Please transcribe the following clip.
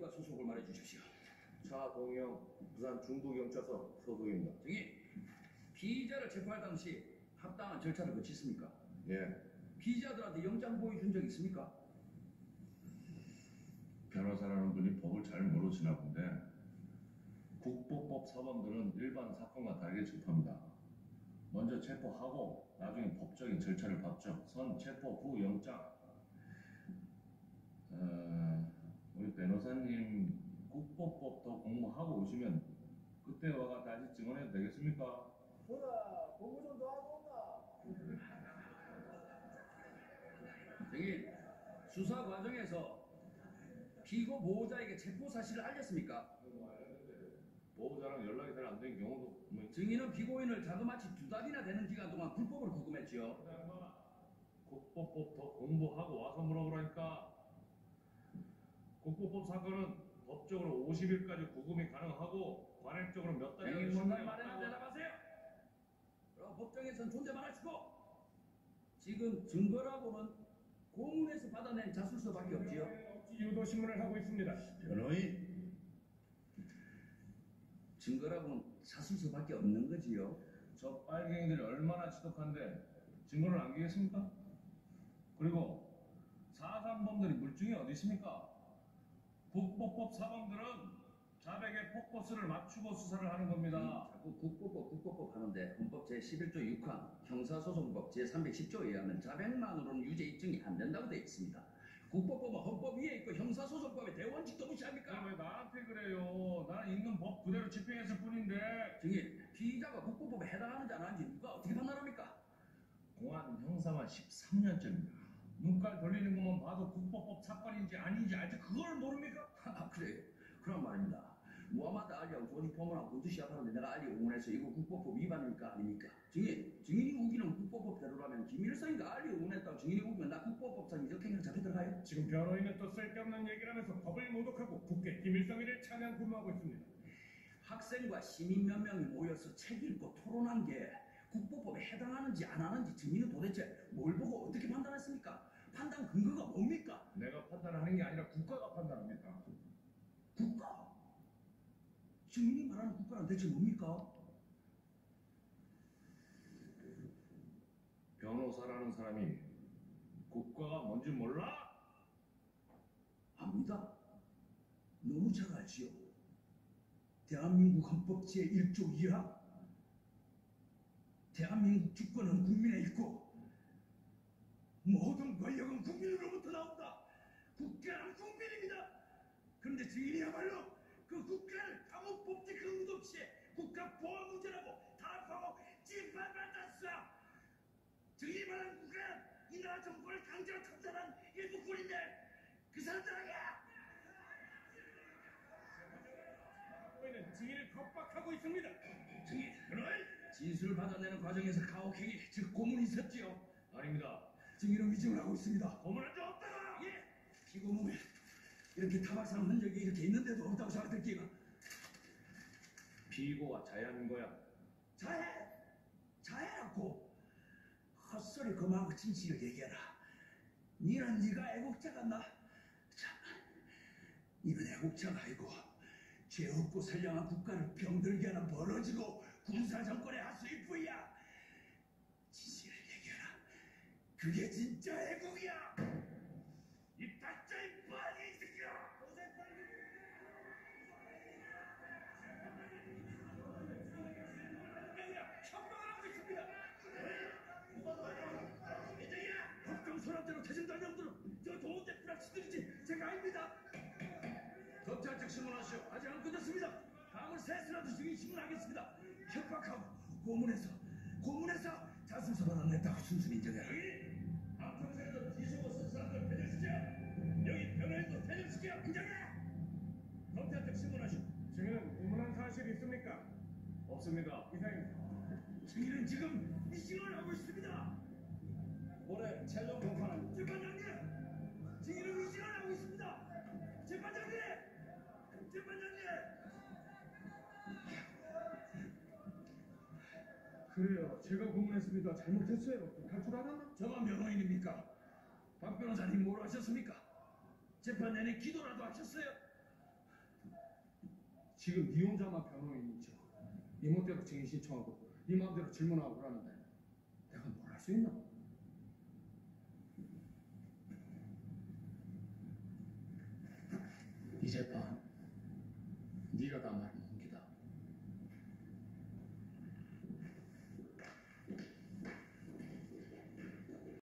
과 소속을 말해 주십시오. 차동영 부산 중부경찰서 소속입니다. 증인, 피의자를 체포할 당시 합당한 절차를 거쳤습니까? 예, 피의자들한테 영장 보여준 적 있습니까? 변호사라는 분이 법을 잘 모르시나 본데 국보법 사범들은 일반 사건과 다르게 접합니다. 먼저 체포하고 나중에 법적인 절차를 밟죠. 선 체포 후 영장. 어, 우리 변호사님 국보법도 공부하고 오시면 그때 와가 다시 증언해도 되겠습니까? 보다 공부 좀 더 하고 온나. 증인, 수사 과정에서 피고 보호자에게 체포 사실을 알렸습니까? 보호자랑 연락이 잘 안 된 경우도 뭐 증인은 피고인을 자그마치 두 달이나 되는 기간 동안 불법으로 구금했지요. 국보법도 공부하고 와서. 국보법 사건은 법적으로 50일까지 구금이 가능하고 관행적으로 몇 시간이 말에나 없다고. 대답하세요. 그럼 법정에선 존재만 하시고 지금 증거라고는 고문에서 받아낸 자술서밖에 없지요. 유도 신문을 하고 있습니다. 변호인 증거라고는 자술서밖에 없는 거지요. 저 빨갱이들이 얼마나 지독한데 증거를 남기겠습니까? 그리고 사상범들이 물증이 어디 있습니까? 국보법 사범들은 자백의 포커스를 맞추고 수사를 하는 겁니다. 자꾸 국보법 국보법 하는데 헌법 제11조 6항 형사소송법 제310조에 의하면 자백만으로는 유죄 입증이 안 된다고 되어 있습니다. 국보법은 헌법 위에 있고 형사소송법의 대원칙도 무시합니까? 왜 나한테 그래요? 나는 있는 법 그대로 집행했을 뿐인데 증인, 피의자가 국보법에 해당하는지 안 하는지 누가 어떻게 판단합니까? 공안 형사만 13년째입니다. 눈깔 돌리는 것만 봐도 국보법 사건인지 아닌지 알지 그걸 모릅니까? 아 그래요. 그런 말입니다. 무하마드 알리하고 조지 포먼하고 군투 시합하는데 내가 알리 응원해서 이거 국보법 위반입니까 아닙니까? 증인, 증인이 우기는 국보법대로라면 김일성이가 알리 응원했다고 증인이 우기면 나 국보법상 이적행위로 잡혀 들어가요? 지금 변호인은 또 쓸데없는 얘기를 하면서 법을 모독하고 국회 김일성이를 찬양 구모하고 있습니다. 학생과 시민 몇 명이 모여서 책 읽고 토론한 게 국보법에 해당하는지 안 하는지 증인은 도대체 뭘 보고 어떻게 판단했습니까? 판단 근거가 뭡니까? 내가 판단하는 게 아니라 국가가 판단합니다. 국가? 증인이 말하는 국가는 대체 뭡니까? 변호사라는 사람이 국가가 뭔지 몰라? 압니다. 너무 잘 알지요. 대한민국 헌법 제1조 2항 대한민국 주권은 국민에 있고 모든 권력은 국민으로부터 나온다. 국가는 국민입니다. 그런데 증인이야말로 그 국가를 아무 법적 근거도 없이 국가 보안 문제라고 탄압하고 짓밟았다. 증인이 말하는 국가는 이 나라 정권을 강제로 탐사한 일부군인데 그 사람들에게 변호인은 증인을 겁박하고 있습니다. 증인 그럴 진술을 받아내는 과정에서 가혹행위 즉 고문이 있었지요 아닙니다. 증인은 위증을 하고 있습니다. 고문한 적 없다가! 예. 피고 몸에 이렇게 타박상 흔적이 이렇게 있는데도 없다고 생각들기가 피고와 자야하는 거야. 자해! 자해라고! 헛소리 그만하고 진실을 얘기해라. 니는 네가 애국자가 나. 참, 니는 애국자가 아니고 죄 없고 선량한 국가를 병들게 하는 벌어지고 군사 정권의 하수인 뿐이야 진실을 얘기해라 그게 진짜 애국이야 이 다짜이 빨리 새끼야 소란대로 퇴진단 놈들은 저 도원대 불합치들이지 제가 아닙니다 검찰 측 신문하시오 아직 안 끝났습니다 다음은 세수라도 증인 신문하겠습니다 협박하고 고문해서 고문해서 자술서 받아냈다고 순순히 인정해라 시켜 인정해 측 신문하시오 증인은 구문한 사실이 있습니까? 없습니다. 이상입니다. 증인은 지금 미싱을 하고 있습니다 올해 최종 공판은 재판장님 증인은 미싱을 하고 있습니다 재판장님 재판장님 그래요. 제가 구문했습니다. 잘못했어요. 할줄 알았나? 저만 변호인입니까? 박 변호사님 뭘 하셨습니까? 재판 내내 기도라도 하셨어요? 지금 네 혼자만 변호인이죠. 네 멋대로 증인 신청하고 네 마음대로 질문하고 그러는데 내가 뭘 할 수 있나? 이 재판 네가 다 말해.